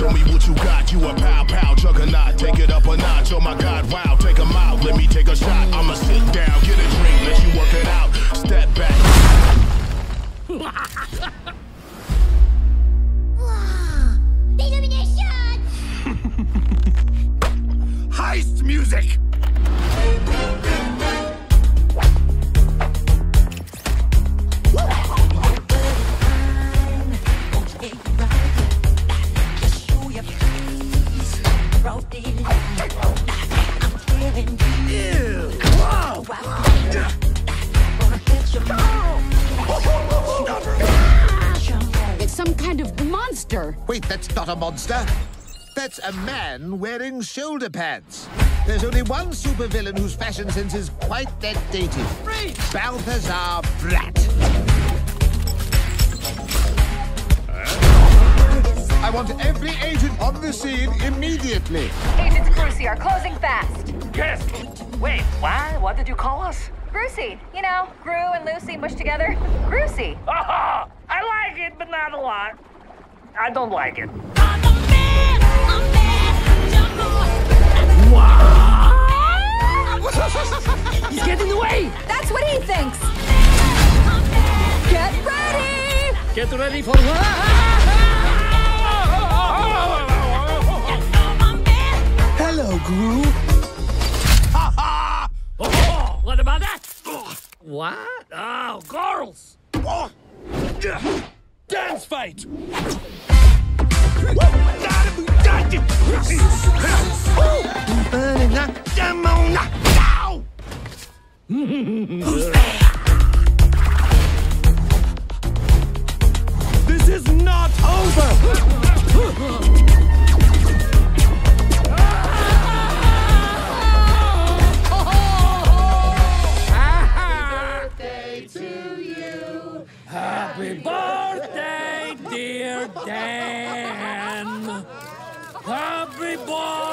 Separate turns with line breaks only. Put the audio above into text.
Show me what you got. You a pow pow juggernaut. Take it up a notch. Oh my God, wow. Take 'em out. Let me take a shot. I'ma sit down, get a drink, let you work it out. Step back.
Illumination!
Heist music.
It's some kind of monster.
Wait, that's not a monster. That's a man wearing shoulder pads. There's only one supervillain whose fashion sense is quite that dated. Balthazar Bratt. Every agent on the scene immediately.
Agents Grucy are closing fast.
Yes. Wait, why? What did you call us?
Grucy, you know, Gru and Lucy mushed together. Grucy.
Oh, I like it, but not a lot. I don't like it.
He's getting in the way.
That's what he thinks. Get ready!
Get ready for
Hello, Gru.
Oh, what about that? What? Oh, girls. Oh. Dance fight.
This is not over.
Happy birthday, dear Dan. Happy birthday